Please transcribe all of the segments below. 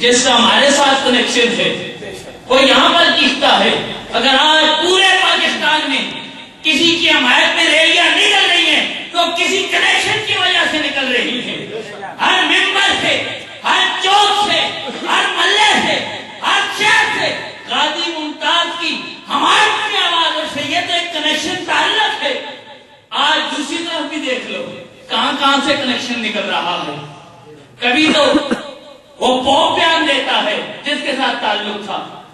जिसका हमारे साथ कनेक्शन है, वो यहाँ पर दिखता है। अगर आज पूरे पाकिस्तान में किसी की हमायत में रैलियाँ निकल रही हैं तो किसी कनेक्शन की वजह से निकल रही हैं। हर मेंबर से हर चौक से हर मल्ले से हर शहर से गाजी मुमताज़ की हमारे की आवाजों ये तो एक कनेक्शन ताल्लुक है। आज दूसरी तरफ़ भी देख लो कहाँ कहाँ से कनेक्शन निकल रहा है। कभी तो वो पॉप बयान देता है, जिसके साथ ताल्लुक था।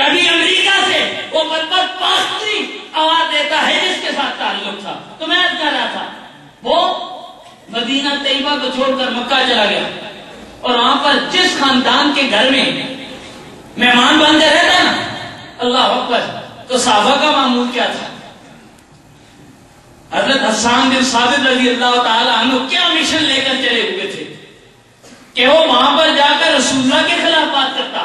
कभी अमेरिका से वो बदबत पास्त्री आवाज़ देता है, जिसके साथ ताल्लुक था। तो मैं कर रहा था। वो मदीना तैयबा को छोड़कर मक्का चला गया। और वहाँ पर जिस खानदान के घर में मेहमान बन के रहता ना, अल्लाह अकबर तो साहबा का मामूल क्या था? हज़रत हसान बिन साबित रज़ी अल्लाह तु क्या मिशन लेकर चले हुए थे? कि वो वहाँ पर जाकर रसूल्ला के खिलाफ बात करता।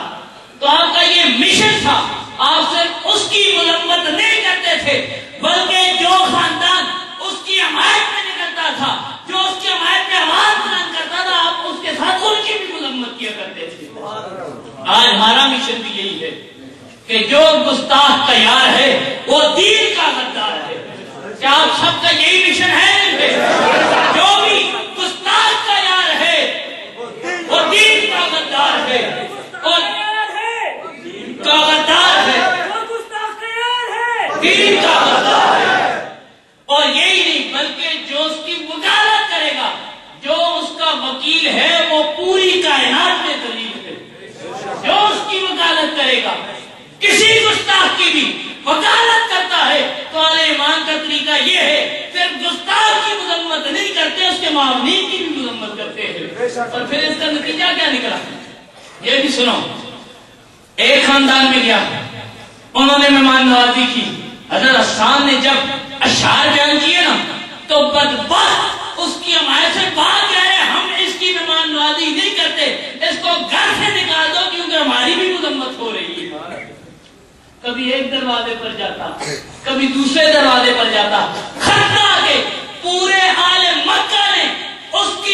तो आपका ये मिशन था, आप सिर्फ़ उसकी मुलम्मत नहीं करते थे, बल्कि जो खानदान उसकी हमायत में निकलता था, जो उसकी हमायत में आवाज़ बुलंद करता था, आप उसके साथ उनकी भी मुलम्मत किया करते थे। आज हमारा मिशन भी यही है कि जो गुस्ताख तैयार है, वो दीन का गद्दार है। क्या आप सबका यही मिशन है जो भी गुस्ताख तैयार है वो दीन का गद्दार है और का गद्दार है दीन का गद्दार है और यही नहीं बल्कि जो उसकी वकालत करेगा जो उसका वकील है वो पूरी कायनात में दलील है जो उसकी वकालत करेगा किसी गुस्ताख की भी वकालत करता है तो आले ईमान का तरीका ये है सिर्फ़ गुस्ताख की मजम्मत नहीं करते उसके मामली की भी मजम्मत करते हैं। और फिर इसका नतीजा क्या निकला? ये भी सुनो। एक खानदान में गया। उन्होंने मेहमान नवाजी की। हज़रत हसान ने जब अशार बयान किए ना तो बदबक उसकी हमारे से बात गए हम इसकी मेहमान नवाजी नहीं करते। इसको घर से निकाल दो क्योंकि हमारी भी मजम्मत हो रही है। कभी एक दरवाजे पर जाता कभी दूसरे दरवाजे पर जाता खतरा के पूरे आले मक्का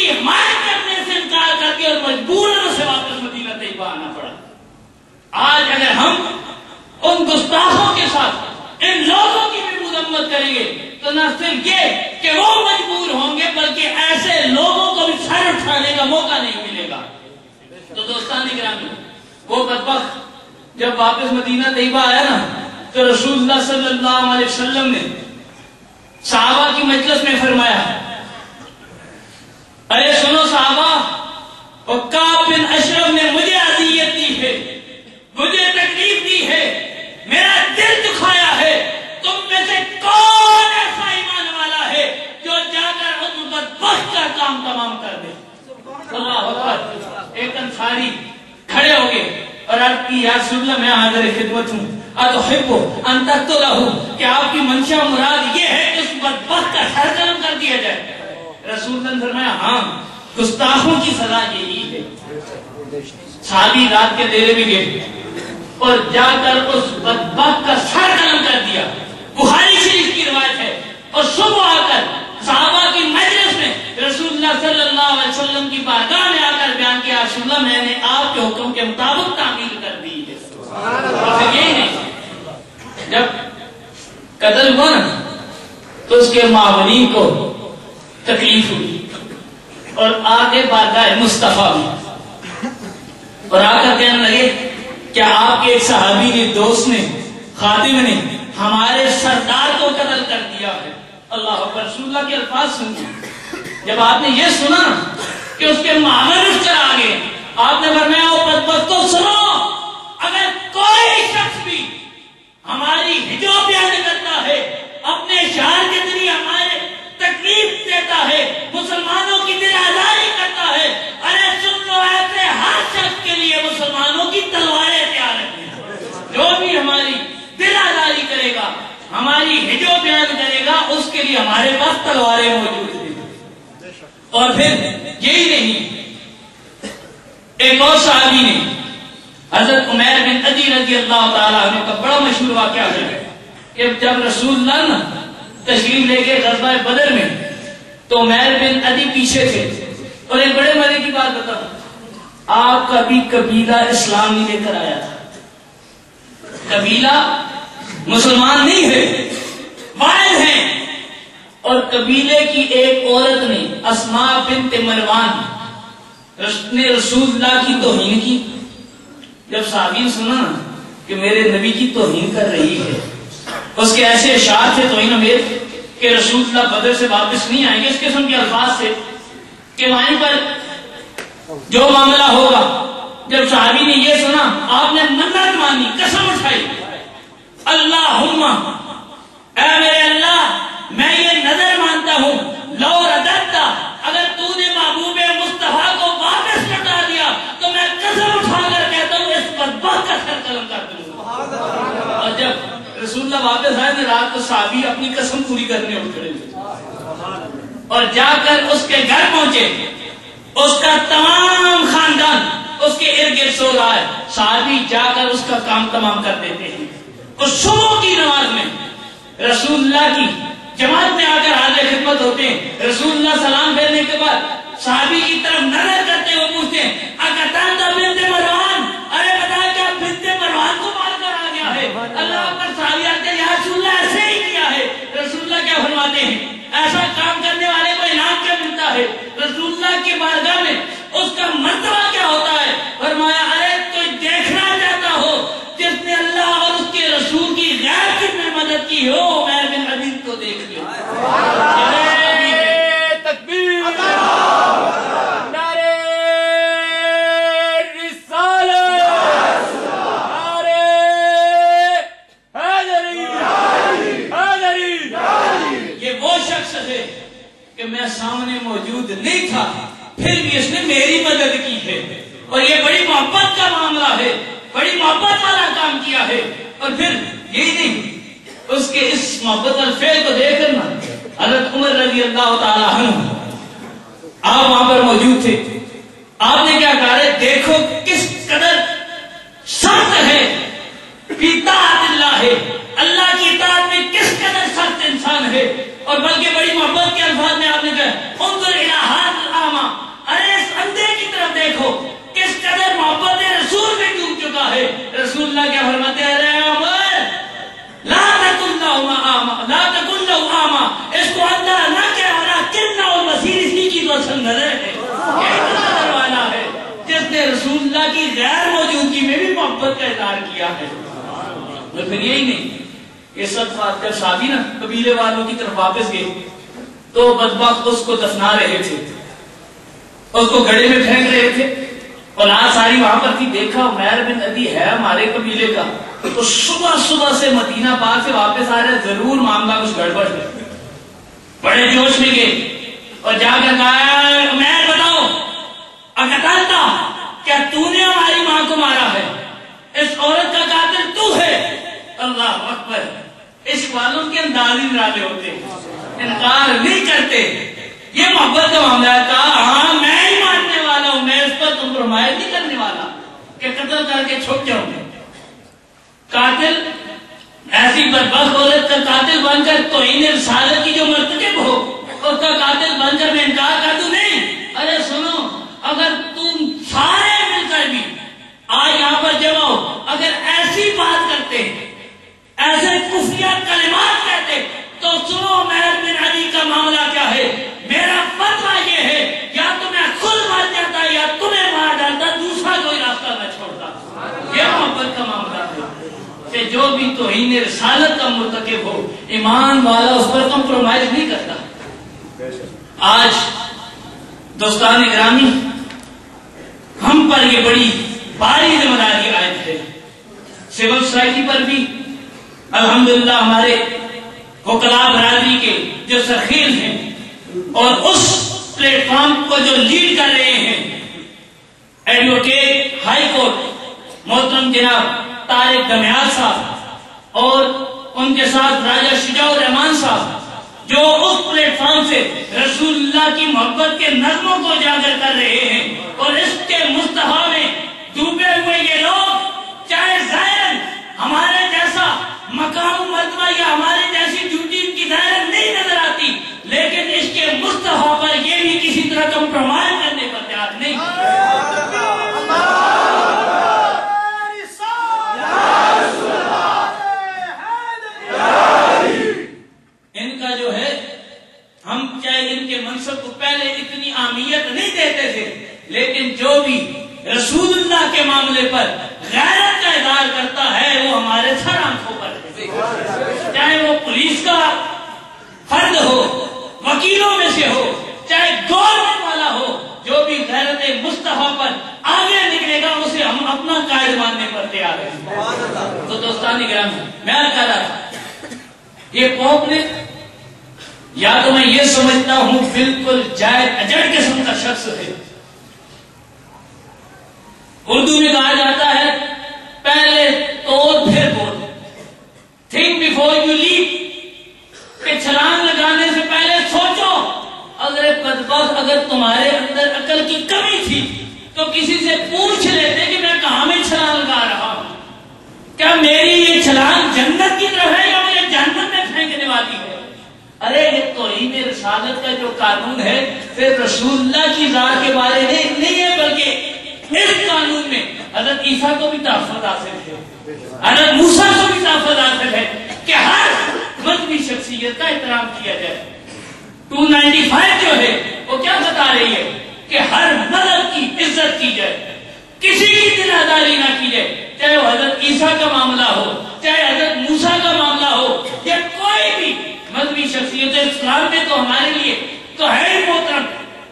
उसकी हिमायत करने से इनकार करके और मजबूरन से वापस मदीना तैयबा आना पड़ा। आज अगर हम उन गुस्ताखों के साथ, इन लोगों की भी मजम्मत करेंगे तो न सिर्फ़ ये कि वो मजबूर होंगे, बल्कि ऐसे लोगों को भी सर उठाने का मौका नहीं मिलेगा। तो दोस्तान ग्रामी वो बदबक जब वापस मदीना तैयबा आया ना तो रसूलुल्लाह सल्लल्लाहु अलैहि वसल्लम ने साहबा की मजलिस में फरमाया अरे सुनो साहबा और काब बिन अशरफ ने मुझे अजियत दी है मुझे तकलीफ़ दी है मेरा दिल दुखाया है तुम में से कौन ऐसा ईमान वाला है जो जाकर उन बदबख्त का काम तमाम कर दे अल्लाह अकबर एक अंसारी खड़े हो गए और अर्ज़ की या सुल्ला मैं हाजिर खिदमत हूँ अतहिब्बु अन तक्तुलहु कि आपकी मंशा मुराद ये है कि उस बदबख्त का सरकलम कर दिया जाए रसूल ने फरमाया हाँ गुस्ताखों की सजा यही है सादी रात के देरे में गए और जाकर उस बदबख्त का सर कलम कर दिया। बुखारी शरीफ की रिवायत है। और सुबह आकर साहबा की मजलिस में रसूलुल्लाह सल्लल्लाहु अलैहि वसल्लम की बारगाह में आकर बयान किया रसूलुल्लाह मैंने आपके हुक्म के मुताबिक तामील कर दी है। यही नहीं, जब कत्ल हुआ ना तो उसके मावनी को तकलीफ़ हुई। और आगे बारगाह मुस्तफ़ा भी। और आकर कहने लगे, क्या आपके एक सहाबी ने, दोस्त ने खादिम ने हमारे सरदार को कत्ल कर दिया है? अल्लाह के अल्फाज सुन जब आपने ये सुना कि उसके मामले उठकर आ गए, आपने फरमाया, ओ बदबख्तो सुनो, अगर कोई शख्स भी हमारी हिजो बयान करता है, अपने शहर के ज़रिए हमारे तकलीफ़ देता है मुसलमानों की दिल आज़ादी करता है। अरे सुन लो, ऐसे हर शख्स के लिए मुसलमानों की तलवारें तैयार रखी जो भी हमारी दिल आज़ादी करेगा, हमारी हिजो बयान करेगा, उसके लिए हमारे पास तलवारें मौजूद हैं। और फिर यही नहीं, एक और साहबी ने, हज़रत उमैर बिन अदी रज़ी अल्लाह तआला का बड़ा मशहूर वाक्य है कि जब ना तशरीफ़ लेके गजबा बदर में तो उमैर बिन अदी पीछे थे। और एक बड़े मज़े की बात बता आपका भी कबीला इस्लाम नहीं लेकर आया था? कबीला मुसलमान नहीं है वायद है। और कबीले की एक औरत ने असमा बिन मरवान ने रसूलुल्लाह की तोहीन की। जब साहबी सुना कि मेरे नबी की तोहीन कर रही है, उसके ऐसे इशार थे, तोहीन अमीर कि रसूलुल्लाह बदर से वापस नहीं आएँगे इस किस्म के अल्फाज से कि वहीं पर जो मामला होगा, जब साहबी ने यह सुना, आपने मन्नत मानी कसम उठाई। अल्लाह मेरे अल्लाह, मैं ये नज़र मानता हूँ लो रदत्ता अगर तूने महबूब मुस्तफ़ा को वापस लौटा दिया तो मैं कसम उठाकर कहता हूँ इस पर का सर कलम कर दूँगा और जब रसूल्ला वापस आए ना रात को साबी अपनी कसम पूरी करने उठ खड़े और जाकर उसके घर पहुँचे। उसका तमाम खानदान, उसके इर्द गिर्द सो रहा है साबी जाकर उसका काम तमाम कर देते हैं। तो सुबह की नमाज़ में रसूलुल्लाह की जमात में आकर हाजिर खिदमत होते हैं। रसूलुल्लाह सलाम फेरने के बाद साहबी की तरफ़ नज़र करते हुए पूछते हैं बिनते मरवान अरे बता क्या बिनते मरवान को मार कर आ गया है? अल्लाह पर साहबी आते रसूलुल्लाह ऐसे ही किया है? रसूलुल्लाह क्या फरमाते हैं, ऐसा काम करने वाले को इनाम क्या मिलता है रसूलुल्लाह की बारगाह में उसका मर्तबा क्या होता है फरमाया अरे तो देखना चाहता हो जिसने अल्लाह और उसके रसूल की गैर में मदद की हो मैं बिन अज़ीज़ को देख लो कि मैं सामने मौजूद नहीं था फिर भी इसने मेरी मदद की है और ये बड़ी मोहब्बत का मामला है बड़ी मोहब्बत वाला काम किया है और फिर यही नहीं उसके इस मोहब्बत अल्फेल को देखकर ना हज़रत उमर रज़ी अल्लाह आप वहाँ पर मौजूद थे। आपने क्या कहा है देखो किस कदर सख्त है। पिता है। अल्लाह की इताद में किस कदर सख्त इंसान है? और बल्कि बड़ी मोहब्बत के अल्फाज में आपने कहा, उनकर आमा। अरे इस अंधे की तरफ़ देखो, किस कदर मोहब्बत रसूल में डूब चुका है। रसूल्ला क्या फरमाते अरे अमर, ला ला आमा। इसको अल्लाह ना कह किन्ना और मसीह तो नज़र है वाला है? जिसने रसूल्ला की गैर मौजूदगी में भी मोहब्बत का इजहार किया है। तो फिर यही नहीं, ये सब बात जब शादी ना, कबीले वालों की तरफ़ वापस गए तो बदबक उसको दफना रहे थे। उसको गड़े में फेंक रहे थे। और आज सारी वहाँ पर थी, देखा उमैर बिन अदी है हमारे कबीले का। तो सुबह सुबह से मदीना पाक से वापस आ रहे, ज़रूर मामला कुछ गड़बड़ है। बड़े जोश में गए। और जाकर कहा उमैर बताओ अगतालता क्या तूने हमारी माँ को मारा है? इस औरत का कातिल तू है। अल्लाह अकबर। इस वालों के अंदाज ही निराले होते इनकार नहीं करते। ये मोहब्बत का मामला था। हाँ मैं ही मानने वाला हूँ। मैं इस पर कंप्रोमाइज नहीं करने वाला कि कत्ल करके छुप जाऊँगे। कातिल, ऐसी बदबक औरत का कातिल बनकर तो इन सालत की जो मर्तकब हो उसका कातिल बनकर मैं कर दू नहीं। अरे सुनो, अगर तुम सारे मिलकर भी आज यहाँ पर जमा हो, अगर ऐसी बात करते, ऐसे कलिमात कहते तो सुनो मेहर बिन अली का मामला क्या है? मेरा फतवा ये है, या तो मैं खुद मार जाता, या तुम्हें मार डालता, दूसरा कोई रास्ता न छोड़ता। ये मोहब्बत का मामला है। कि जो भी तो रसालत का हो, ईमान वाला उस पर कंप्रोमाइज नहीं करता। आज दोस्तान ग्रामी हम पर ये बड़ी भारी ज़िम्मेदारी आए थे। सिविल सोसाइटी पर भी, अल्हम्दुलिल्लाह हमारे वकला बरादरी के जो सरखील हैं और उस प्लेटफॉर्म को जो लीड कर रहे हैं, एडवोकेट हाई कोर्ट, मोहतरम जनाब तारिक दमियाल साहब और उनके साथ राजा शुजाउर रहमान साहब जो उस प्लेटफॉर्म से रसूलुल्लाह की मोहब्बत के नजमों को उजागर कर रहे हैं और इसके मुस्तफ़ा में डूबे हुए ये लोग, चाहे जायन हमारे जैसा मकाम मरतबा या हमारे जैसी ड्यूटी की दायरा नहीं नज़र आती, लेकिन इसके मुस्तफ़ा पर ये भी किसी तरह कंप्रोमाइज रसूल को पहले इतनी अहमियत नहीं देते थे लेकिन जो भी रसूलुल्लाह के मामले पर गैरत का इजहार करता है वो हमारे सर आँखों पर चाहे वो पुलिस का फर्द हो वकीलों में से हो चाहे गवर्नमेंट वाला हो जो भी गैरत मुस्तफ़ा पर आगे निकलेगा उसे हम अपना कायद मानने पर तैयार हैं। तो दोस्तानी ग्राम मैं कह रहा था ये पोप ने या तो मैं ये समझता हूँ, बिल्कुल जाय अजड़ किस्म का शख्स है। उर्दू में कहा जाता है, पहले तोड़, फिर बोल। थिंक बिफोर यू लीव के छलांग लगाने से पहले सोचो, अगर बदबक, अगर तुम्हारे अंदर अकल की कमी थी तो किसी से पूछ लेते कि मैं कहा में छलांग लगा रहा हूँ। क्या मेरी ये छलांग जन्नत की तरफ़ है या मुझे जन्नत में फेंकने वाली है? अरे तो रसालत का जो कानून है, फिर रसूल्ला की राह के बारे में नहीं है, बल्कि इस कानून में हज़रत ईसा को भी तहफत हासिल है, हज़रत मूसा को भी तहफत हासिल है कि हर मजहबी शख्सियत का एहतराम किया जाए। 295 जो है, वो क्या बता रही है कि हर मदद की इज़्ज़त की जाए, किसी की दिलादारी ना की जाए, चाहे वो हज़रत ईसा का मामला हो, चाहे हज़रत मूसा का मामला हो या कोई भी मजहबी शख्सियत इस्लाम में तो हमारे लिए तो है मोहतरम।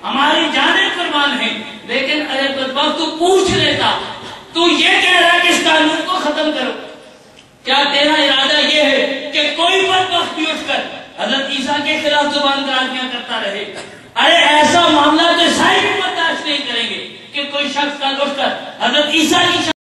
हमारी जाने कुर्बान है। लेकिन अरे बदबक तू पूछ लेता। तू ये कह रहा कि इस कानून को खत्म करो। क्या तेरा इरादा ये है कि कोई बदबक भी उठकर हज़रत ईसा के खिलाफ ज़ुबान दराजियाँ करता रहे? अरे ऐसा मामला तो शायद बर्दाश्त नहीं करेंगे कि कोई शख्स कल उठकर हज़रत ईसा की